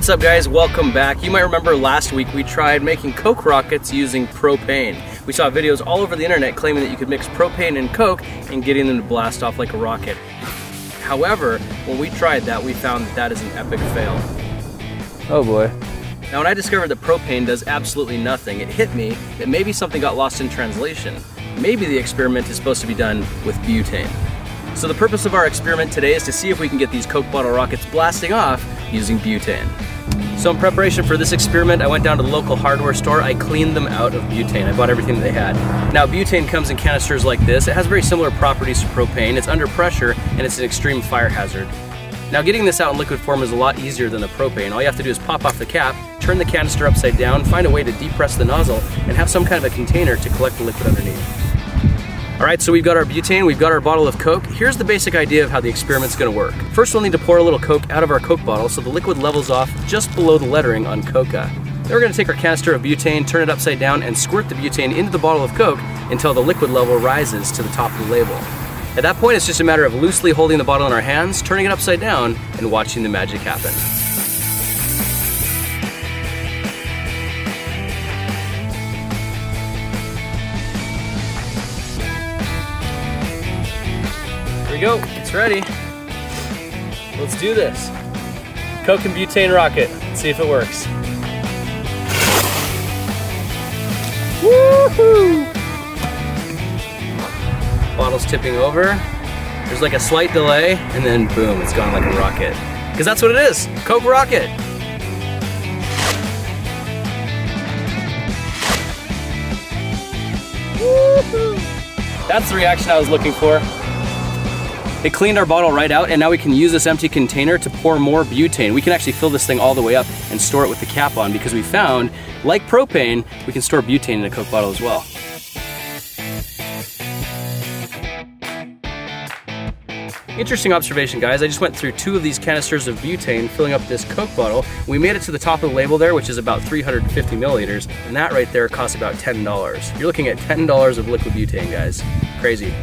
what's up guys? Welcome back. You might remember last week we tried making Coke rockets using propane. We saw videos all over the internet claiming that you could mix propane and Coke and getting them to blast off like a rocket. However, when we tried that, we found that that is an epic fail. Oh boy. Now when I discovered that propane does absolutely nothing, it hit me that maybe something got lost in translation. Maybe the experiment is supposed to be done with butane. So the purpose of our experiment today is to see if we can get these Coke bottle rockets blasting off using butane. So in preparation for this experiment, I went down to the local hardware store. I cleaned them out of butane. I bought everything that they had. Now butane comes in canisters like this. It has very similar properties to propane. It's under pressure and it's an extreme fire hazard. Now getting this out in liquid form is a lot easier than the propane. All you have to do is pop off the cap, turn the canister upside down, find a way to depress the nozzle, and have some kind of a container to collect the liquid underneath. All right, so we've got our butane, we've got our bottle of Coke. Here's the basic idea of how the experiment's gonna work. First, we'll need to pour a little Coke out of our Coke bottle so the liquid levels off just below the lettering on Coca. Then we're gonna take our canister of butane, turn it upside down, and squirt the butane into the bottle of Coke until the liquid level rises to the top of the label. At that point, it's just a matter of loosely holding the bottle in our hands, turning it upside down, and watching the magic happen. Go. It's ready. Let's do this. Coke and butane rocket. Let's see if it works. Woohoo! Bottle's tipping over. There's like a slight delay, and then boom, it's gone like a rocket. Because that's what it is, Coke rocket. That's the reaction I was looking for. It cleaned our bottle right out and now we can use this empty container to pour more butane. We can actually fill this thing all the way up and store it with the cap on because we found, like propane, we can store butane in a Coke bottle as well. Interesting observation, guys. I just went through two of these canisters of butane filling up this Coke bottle. We made it to the top of the label there, which is about 350 milliliters, and that right there costs about $10. You're looking at $10 of liquid butane, guys. Crazy.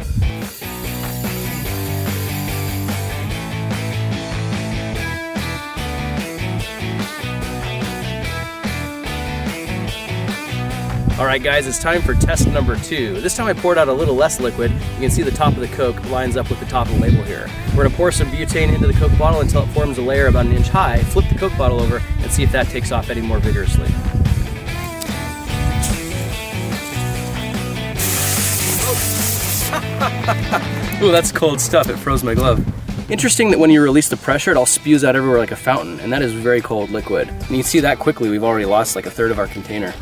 All right guys, it's time for test number two. This time I poured out a little less liquid. You can see the top of the Coke lines up with the top of the label here. We're gonna pour some butane into the Coke bottle until it forms a layer about an inch high, flip the Coke bottle over, and see if that takes off any more vigorously. Ooh, that's cold stuff. It froze my glove. Interesting that when you release the pressure, it all spews out everywhere like a fountain, and that is very cold liquid. And you can see that quickly, we've already lost like a third of our container.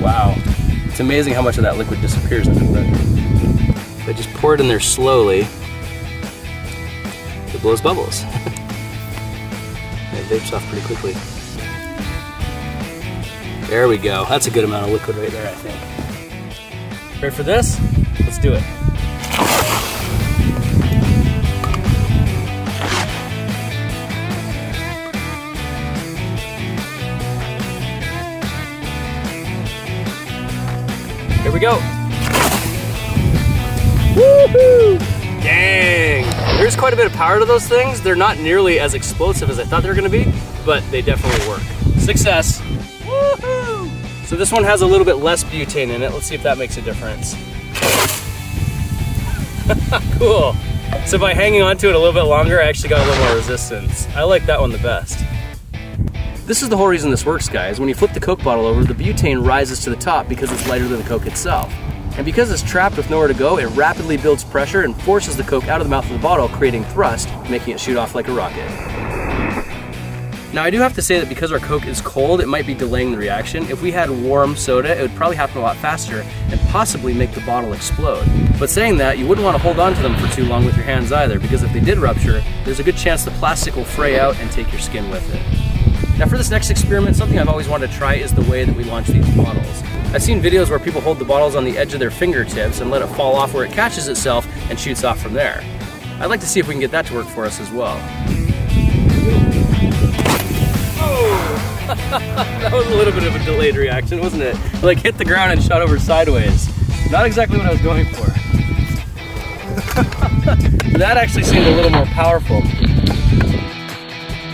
Wow. It's amazing how much of that liquid disappears in the If I just pour it in there slowly, it blows bubbles. it vapes off pretty quickly. There we go. That's a good amount of liquid right there, I think. Ready for this? Let's do it. Here we go. Woohoo! Dang! There's quite a bit of power to those things. They're not nearly as explosive as I thought they were gonna be, but they definitely work. Success! Woohoo! So this one has a little bit less butane in it. Let's see if that makes a difference. cool. So by hanging on to it a little bit longer, I actually got a little more resistance. I like that one the best. This is the whole reason this works, guys. When you flip the Coke bottle over, the butane rises to the top because it's lighter than the Coke itself. And because it's trapped with nowhere to go, it rapidly builds pressure and forces the Coke out of the mouth of the bottle, creating thrust, making it shoot off like a rocket. Now I do have to say that because our Coke is cold, it might be delaying the reaction. If we had warm soda, it would probably happen a lot faster and possibly make the bottle explode. But saying that, you wouldn't want to hold on to them for too long with your hands either, because if they did rupture, there's a good chance the plastic will fray out and take your skin with it. Now for this next experiment, something I've always wanted to try is the way that we launch these bottles. I've seen videos where people hold the bottles on the edge of their fingertips and let it fall off where it catches itself and shoots off from there. I'd like to see if we can get that to work for us as well. that was a little bit of a delayed reaction, wasn't it? Like hit the ground and shot over sideways. Not exactly what I was going for. that actually seemed a little more powerful.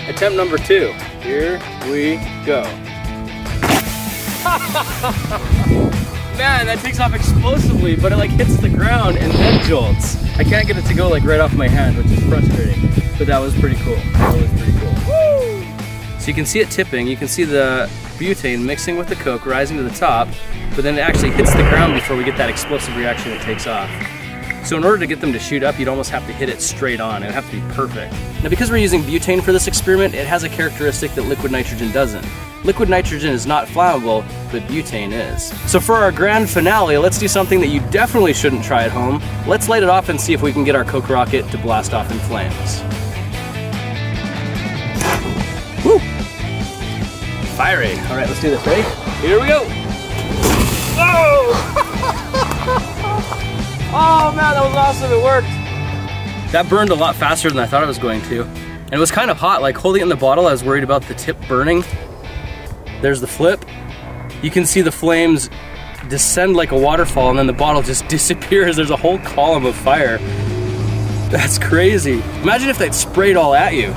Attempt number two. Here we go. Man, that takes off explosively, but it like hits the ground and then jolts. I can't get it to go like right off my hand, which is frustrating. But that was pretty cool. That was pretty cool. Woo! So you can see it tipping. You can see the butane mixing with the coke rising to the top, but then it actually hits the ground before we get that explosive reaction that takes off. So in order to get them to shoot up, you'd almost have to hit it straight on. It would have to be perfect. Now because we're using butane for this experiment, it has a characteristic that liquid nitrogen doesn't. Liquid nitrogen is not flammable, but butane is. So for our grand finale, let's do something that you definitely shouldn't try at home. Let's light it off and see if we can get our Coke rocket to blast off in flames. Woo! Fiery. All right, let's do this, ready? Here we go. Oh! oh man, that was awesome, it worked. That burned a lot faster than I thought it was going to. And it was kind of hot, like holding it in the bottle, I was worried about the tip burning. There's the flip. You can see the flames descend like a waterfall and then the bottle just disappears. There's a whole column of fire. That's crazy. Imagine if they'd sprayed all at you.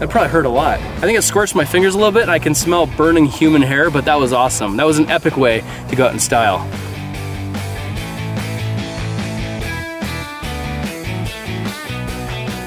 That probably hurt a lot. I think it scorched my fingers a little bit and I can smell burning human hair, but that was awesome. That was an epic way to go out in style.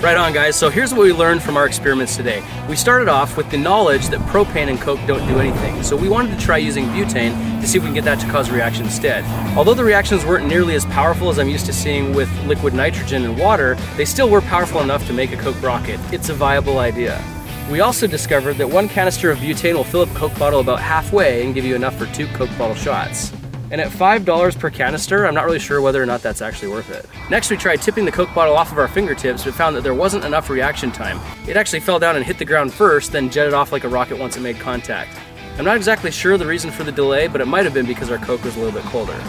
Right on guys, so here's what we learned from our experiments today. We started off with the knowledge that propane and coke don't do anything, so we wanted to try using butane to see if we can get that to cause a reaction instead. Although the reactions weren't nearly as powerful as I'm used to seeing with liquid nitrogen and water, they still were powerful enough to make a coke rocket. It's a viable idea. We also discovered that one canister of butane will fill up a Coke bottle about halfway and give you enough for two Coke bottle shots. And at $5 per canister, I'm not really sure whether or not that's actually worth it. Next, we tried tipping the Coke bottle off of our fingertips, but found that there wasn't enough reaction time. It actually fell down and hit the ground first, then jetted off like a rocket once it made contact. I'm not exactly sure the reason for the delay, but it might have been because our Coke was a little bit colder.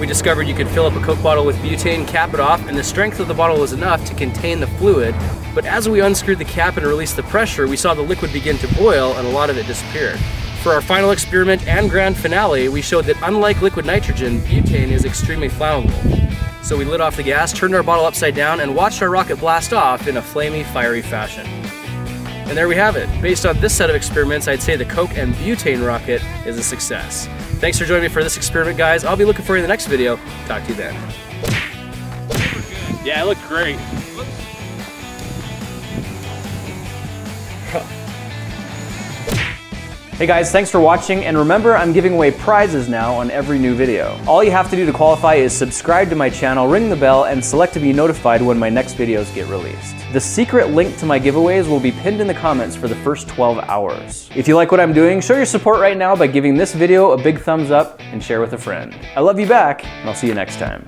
We discovered you could fill up a Coke bottle with butane, cap it off, and the strength of the bottle was enough to contain the fluid, but as we unscrewed the cap and released the pressure, we saw the liquid begin to boil and a lot of it disappeared. For our final experiment and grand finale, we showed that unlike liquid nitrogen, butane is extremely flammable. So we lit off the gas, turned our bottle upside down, and watched our rocket blast off in a flamey, fiery fashion. And there we have it. Based on this set of experiments, I'd say the Coke and butane rocket is a success. Thanks for joining me for this experiment, guys. I'll be looking for you in the next video. Talk to you then. Yeah, it looked great. Hey guys, thanks for watching, and remember I'm giving away prizes now on every new video. All you have to do to qualify is subscribe to my channel, ring the bell, and select to be notified when my next videos get released. The secret link to my giveaways will be pinned in the comments for the first 12 hours. If you like what I'm doing, show your support right now by giving this video a big thumbs up and share with a friend. I love you back, and I'll see you next time.